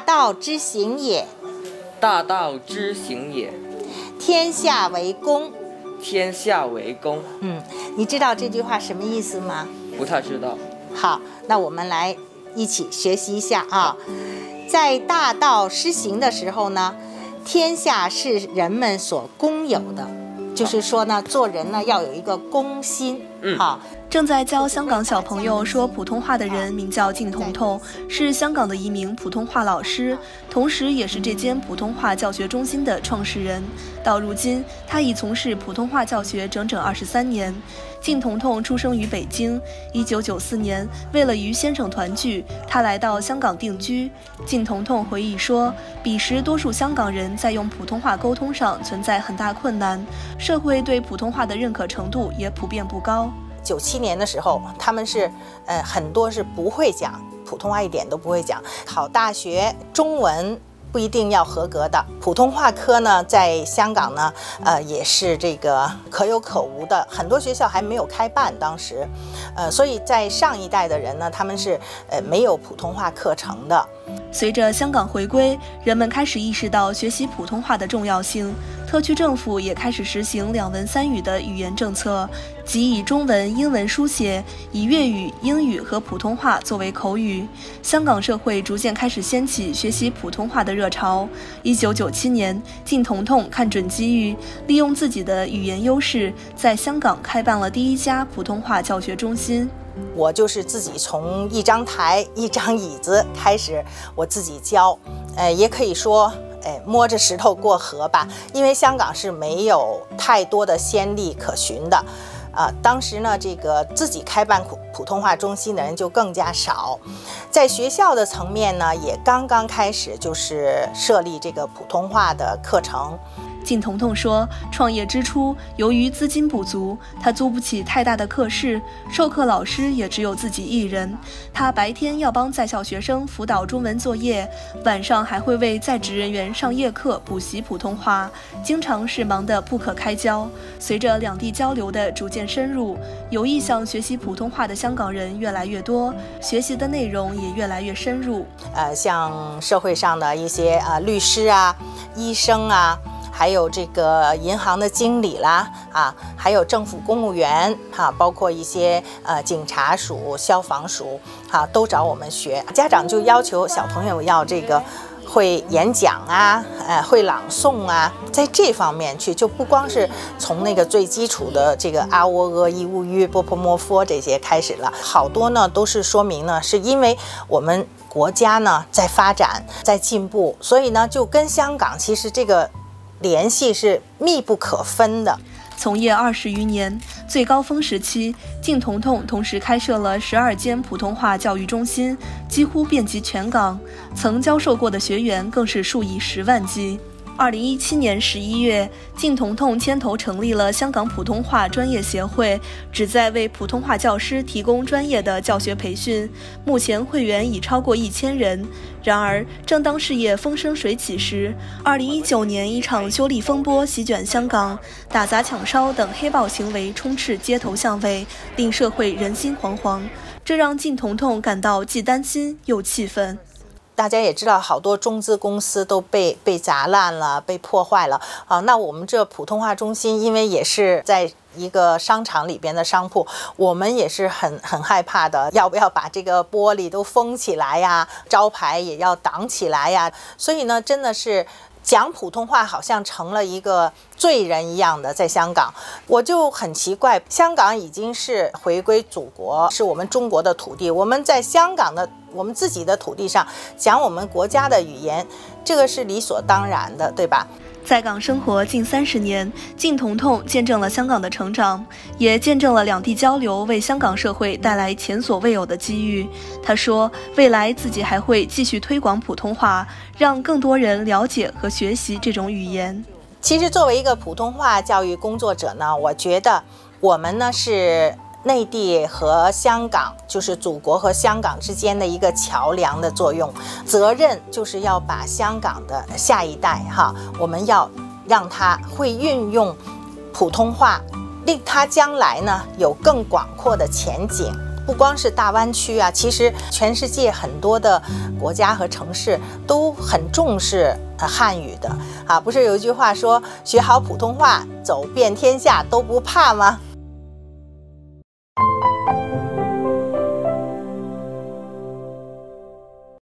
道之行也，大道之行也，天下为公。天下为公。嗯，你知道这句话什么意思吗？不太知道。好，那我们来一起学习一下啊。在大道施行的时候呢，天下是人们所公有的，就是说呢，做人呢要有一个公心。嗯，好。正在教香港小朋友说普通话的人名叫靳彤彤，是香港的一名普通话老师，同时也是这间普通话教学中心的创始人。到如今，他已从事普通话教学整整二十三年。靳彤彤出生于北京，一九九四年，为了与先生团聚，他来到香港定居。靳彤彤回忆说，彼时多数香港人在用普通话沟通上存在很大困难，社会对普通话的认可程度也普遍不高。九七年的时候，他们是，呃，很多是不会讲普通话，一点都不会讲。考大学中文不一定要合格的，普通话科呢，在香港呢，呃，也是这个可有可无的。很多学校还没有开办，当时，呃，所以在上一代的人呢，他们是，呃，没有普通话课程的。随着香港回归，人们开始意识到学习普通话的重要性。特区政府也开始实行两文三语的语言政策，即以中文、英文书写，以粤语、英语和普通话作为口语。香港社会逐渐开始掀起学习普通话的热潮。一九九七年，靳彤彤看准机遇，利用自己的语言优势，在香港开办了第一家普通话教学中心。我就是自己从一张台、一张椅子开始，我自己教，呃，也可以说。摸着石头过河吧，因为香港是没有太多的先例可循的，啊，当时呢，这个自己开办普普通话中心的人就更加少，在学校的层面呢，也刚刚开始就是设立这个普通话的课程。靳彤彤说，创业之初，由于资金不足，他租不起太大的课室，授课老师也只有自己一人。他白天要帮在校学生辅导中文作业，晚上还会为在职人员上夜课补习普通话，经常是忙得不可开交。随着两地交流的逐渐深入，有意向学习普通话的香港人越来越多，学习的内容也越来越深入。呃，像社会上的一些啊律师啊、医生啊。还有这个银行的经理啦，啊，还有政府公务员，哈，包括一些呃警察署、消防署，哈，都找我们学。家长就要求小朋友要这个会演讲啊，呃，会朗诵啊，在这方面去，就不光是从那个最基础的这个啊喔呃一乌吁波婆摩佛这些开始了，好多呢都是说明呢，是因为我们国家呢在发展，在进步，所以呢就跟香港其实这个。联系是密不可分的。从业二十余年，最高峰时期，靳彤彤同时开设了十二间普通话教育中心，几乎遍及全港，曾教授过的学员更是数以十万计。二零一七年十一月，靳彤彤牵头成立了香港普通话专业协会，旨在为普通话教师提供专业的教学培训。目前会员已超过一千人。然而，正当事业风生水起时，二零一九年一场修例风波席卷香港，打砸抢烧等黑暴行为充斥街头巷尾，令社会人心惶惶。这让靳彤彤感到既担心又气愤。大家也知道，好多中资公司都被被砸烂了，被破坏了啊。那我们这普通话中心，因为也是在一个商场里边的商铺，我们也是很很害怕的，要不要把这个玻璃都封起来呀？招牌也要挡起来呀？所以呢，真的是。讲普通话好像成了一个罪人一样的，在香港，我就很奇怪。香港已经是回归祖国，是我们中国的土地，我们在香港的我们自己的土地上讲我们国家的语言，这个是理所当然的，对吧？在港生活近三十年，靳彤彤见证了香港的成长，也见证了两地交流为香港社会带来前所未有的机遇。他说：“未来自己还会继续推广普通话，让更多人了解和学习这种语言。”其实，作为一个普通话教育工作者呢，我觉得我们呢是。内地和香港就是祖国和香港之间的一个桥梁的作用，责任就是要把香港的下一代哈，我们要让他会运用普通话，令他将来呢有更广阔的前景。不光是大湾区啊，其实全世界很多的国家和城市都很重视汉语的啊。不是有一句话说“学好普通话，走遍天下都不怕”吗？